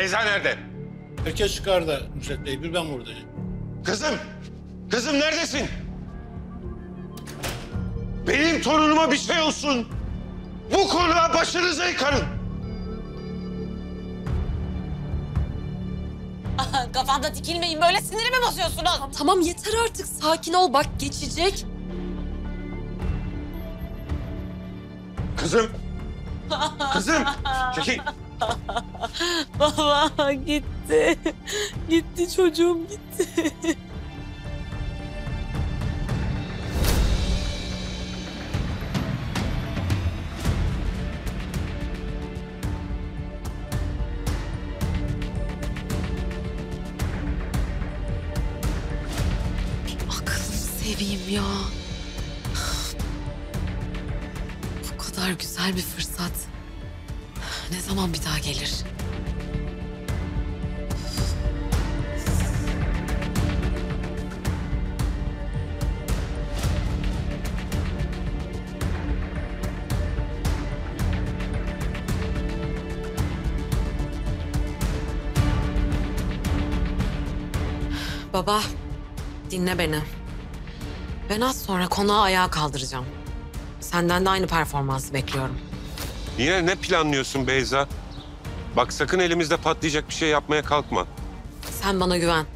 Beyza nerede? Herkes çıkardı Nusret Bey. Bir ben buradayım. Kızım! Kızım neredesin? Benim torunuma bir şey olsun. Bu konuğa başınızı yıkarım. Kafanda dikilmeyin böyle sinirimi bozuyorsunuz. Tamam yeter artık sakin ol bak geçecek. Kızım! Kızım! Çekil! Baba gitti. Gitti çocuğum gitti. Aklım seveyim ya. Bu kadar güzel bir fırsat. Ne zaman bir daha gelir? Baba, dinle beni. Ben az sonra konağı ayağa kaldıracağım. Senden de aynı performansı bekliyorum. Yine ne planlıyorsun Beyza? Bak sakın elimizde patlayacak bir şey yapmaya kalkma. Sen bana güven.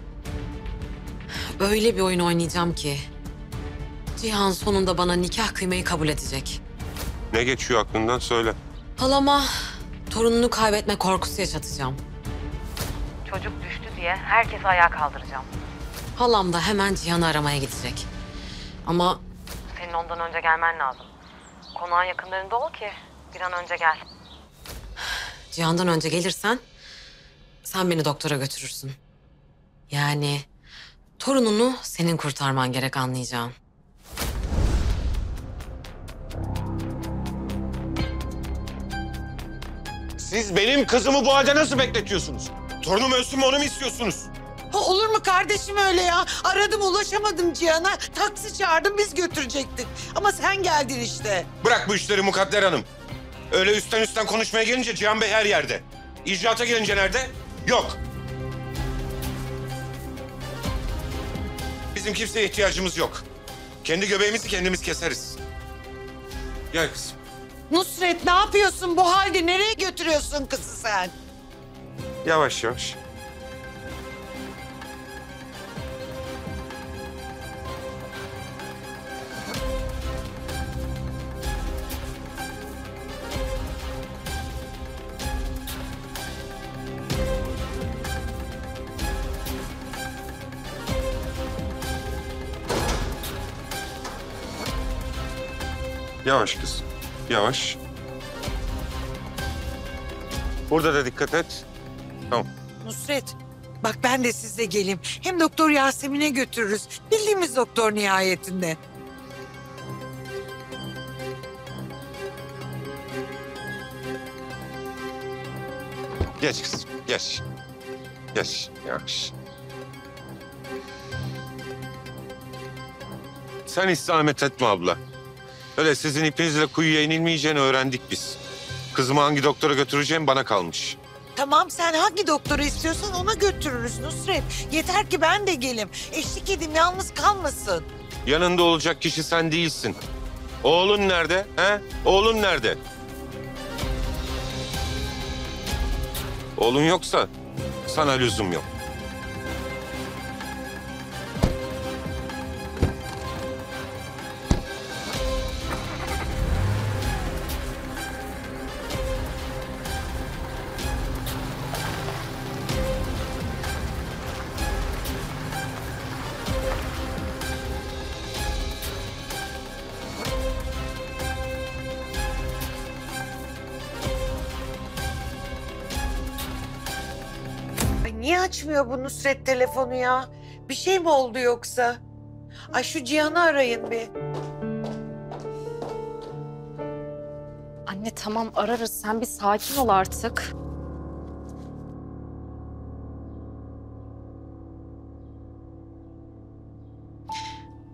Öyle bir oyun oynayacağım ki... Cihan sonunda bana nikah kıymayı kabul edecek. Ne geçiyor aklından söyle. Halama torununu kaybetme korkusu yaşatacağım. Çocuk düştü diye herkesi ayağa kaldıracağım. Halam da hemen Cihan'ı aramaya gidecek. Ama Senin ondan önce gelmen lazım. Konağın yakınlarında ol ki bir an önce gel. Cihan'dan önce gelirsen... ...sen beni doktora götürürsün. Yani torununu senin kurtarman gerek anlayacağım. Siz benim kızımı bu halde nasıl bekletiyorsunuz? Torunum ölsün mü onu mu istiyorsunuz? Ha, olur mu kardeşim öyle ya? Aradım ulaşamadım Cihan'a. Taksi çağırdım biz götürecektik. Ama sen geldin işte. Bırak bu işleri Mukadder Hanım. Öyle üstten üstten konuşmaya gelince Cihan Bey her yerde. İcraata gelince nerede? Yok. Bizim kimseye ihtiyacımız yok. Kendi göbeğimizi kendimiz keseriz. Gel kızım. Nusret ne yapıyorsun bu halde? Nereye götürüyorsun kızı sen? Yavaş yavaş. Yavaş kız. Yavaş. Burada da dikkat et. Tamam. Nusret bak ben de sizle geleyim. Hem doktor Yasemin'e götürürüz. Bildiğimiz doktor nihayetinde. Geç kızım, geç. Geç, yavaş. Sen hiç zahmet etme abla. Öyle sizin ipinizle kuyuya inilmeyeceğini öğrendik biz. Kızımı hangi doktora götüreceğim bana kalmış. Tamam sen hangi doktoru istiyorsan ona götürürüz Nusret. Yeter ki ben de gelim. Eşlik edeyim yalnız kalmasın. Yanında olacak kişi sen değilsin. Oğlun nerede? He? Oğlun nerede? Oğlun yoksa sana lüzum yok. Açmıyor bu Nusret telefonu ya? Bir şey mi oldu yoksa? Ay şu Cihan'ı arayın bir. Anne tamam ararız. Sen bir sakin ol artık.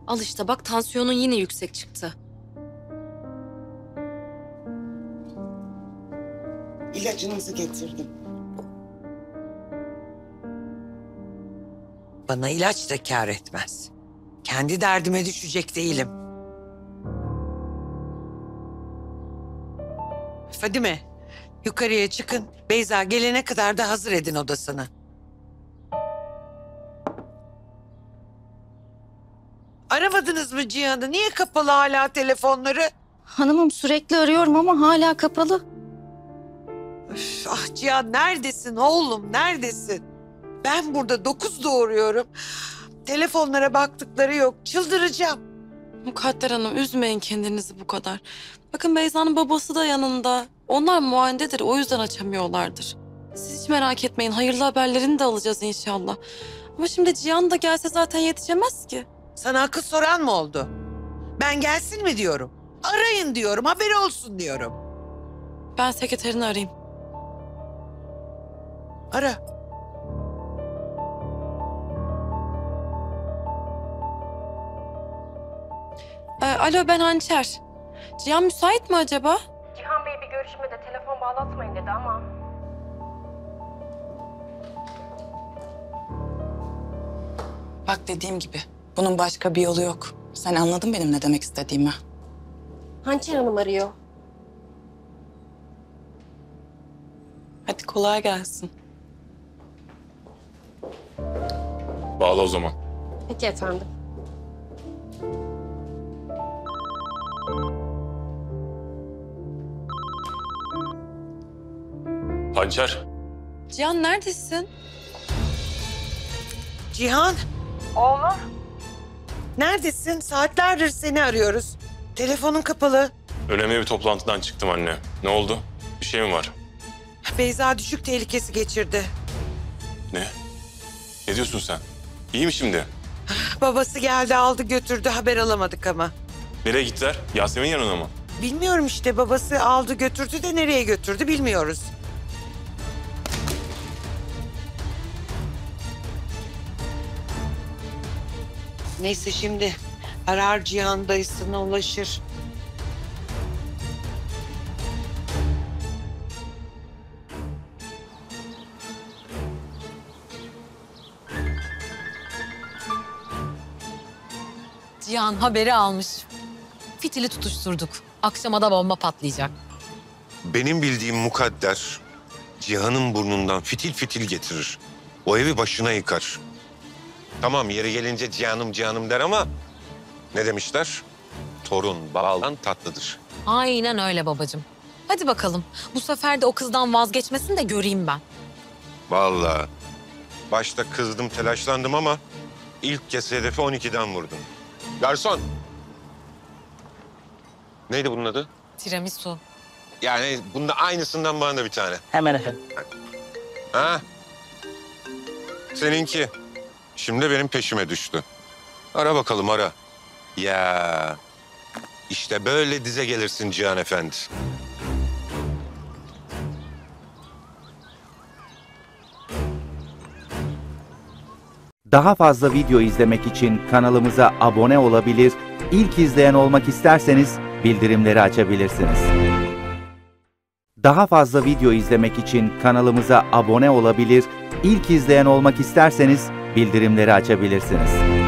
Al işte bak tansiyonun yine yüksek çıktı. İlacınızı getirdim. Bana ilaç da kâr etmez. Kendi derdime düşecek değilim. Fadime, yukarıya çıkın. Beyza gelene kadar da hazır edin odasını. Aramadınız mı Cihan'ı? Niye kapalı hala telefonları? Hanımım sürekli arıyorum ama hala kapalı. Üf, ah Cihan neredesin oğlum neredesin? Ben burada dokuz doğuruyorum. Telefonlara baktıkları yok. Çıldıracağım. Mukadder Hanım üzmeyin kendinizi bu kadar. Bakın Beyza'nın babası da yanında. Onlar muayenedir o yüzden açamıyorlardır. Siz hiç merak etmeyin hayırlı haberlerini de alacağız inşallah. Ama şimdi Cihan da gelse zaten yetişemez ki. Sana akıl soran mı oldu? Ben gelsin mi diyorum. Arayın diyorum haberi olsun diyorum. Ben sekreterini arayayım. Ara. Ee, alo ben Hançer. Cihan müsait mi acaba? Cihan Bey bir görüşmede telefon bağlatmayın dedi ama. Bak dediğim gibi bunun başka bir yolu yok. Sen anladın benim ne demek istediğimi. Hançer Hanım arıyor. Hadi kolay gelsin. Bağla o zaman. Peki efendim. Hançer. Cihan neredesin? Cihan. Oğlum. Neredesin? Saatlerdir seni arıyoruz. Telefonun kapalı. Önemli bir toplantıdan çıktım anne. Ne oldu? Bir şey mi var? Beyza düşük tehlikesi geçirdi. Ne? Ne diyorsun sen? İyi mi şimdi? Babası geldi aldı götürdü haber alamadık ama. Nereye gittiler? Yasemin yanına mı? Bilmiyorum işte babası aldı götürdü de nereye götürdü bilmiyoruz. Neyse şimdi arar Cihan dayısına ulaşır. Cihan haberi almış. Fitili tutuşturduk. Akşama da bomba patlayacak. Benim bildiğim mukadder Cihan'ın burnundan fitil fitil getirir. O evi başına yıkar. Tamam yeri gelince Cihan'ım Cihan'ım der ama ne demişler? Torun baldan tatlıdır. Aynen öyle babacığım. Hadi bakalım. Bu sefer de o kızdan vazgeçmesin de göreyim ben. Vallahi başta kızdım telaşlandım ama ilk kez hedefi 12'den vurdum. Garson. Neydi bunun adı? Tiramisu. Yani bunda aynısından bana da bir tane. Hemen efendim. Ha? Seninki. Şimdi benim peşime düştü. Ara bakalım ara. Ya işte böyle dize gelirsin Cihan Efendi. Daha fazla video izlemek için kanalımıza abone olabilir, ilk izleyen olmak isterseniz bildirimleri açabilirsiniz. Daha fazla video izlemek için kanalımıza abone olabilir, ilk izleyen olmak isterseniz bildirimleri açabilirsiniz.